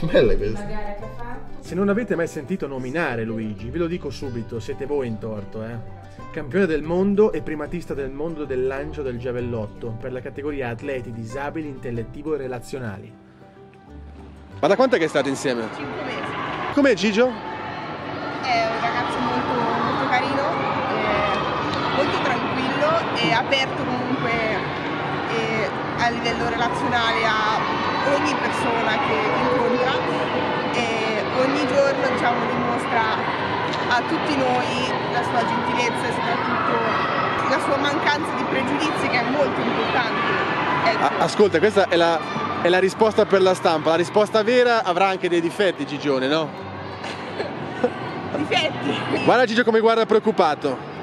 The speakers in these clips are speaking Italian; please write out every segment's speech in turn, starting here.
Bella questa. La gara che ha fatto. Se non avete mai sentito nominare Luigi, ve lo dico subito, siete voi in torto, eh. Campione del mondo e primatista del mondo del lancio del giavellotto per la categoria atleti disabili, intellettivo e relazionali. Ma da quanto è che state insieme? 5 mesi. Com'è Gigio? È un ragazzo molto, molto carino, eh, molto tranquillo e aperto comunque a livello relazionale a ogni persona che incontra e ogni giorno diciamo, dimostra a tutti noi la sua gentilezza e soprattutto la sua mancanza di pregiudizi che è molto importante. Ecco. Ascolta, questa è la, è la risposta per la stampa. La risposta vera avrà anche dei difetti, Gigione, no? Difetti. Guarda Gigio come guarda preoccupato.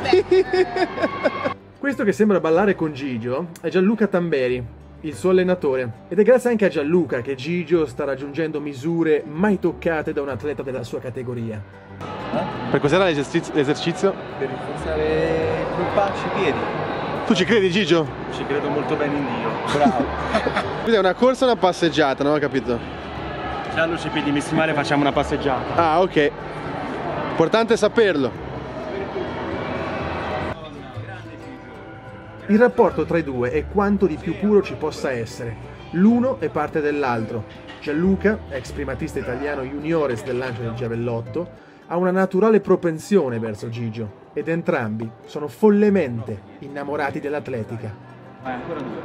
Questo che sembra ballare con Gigio è Gianluca Tamberi, il suo allenatore. Ed è grazie anche a Gianluca che Gigio sta raggiungendo misure mai toccate da un atleta della sua categoria. Per cos'era l'esercizio? l'esercizio? per rinforzare il polpaccio i piedi. Tu ci credi Gigio? Ci credo molto bene in Dio. Bravo. Quindi è una corsa o una passeggiata, non ho capito. Giallo ci piedi messi male, facciamo una passeggiata. Ah, ok. Importante saperlo. Il rapporto tra i due è quanto di più puro ci possa essere. L'uno è parte dell'altro. Gianluca, ex primatista italiano juniores del lancio del giavellotto, ha una naturale propensione verso Gigio ed entrambi sono follemente innamorati dell'atletica. Vai, ancora due.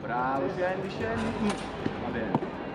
Bravo, scendi, scendi. Va bene.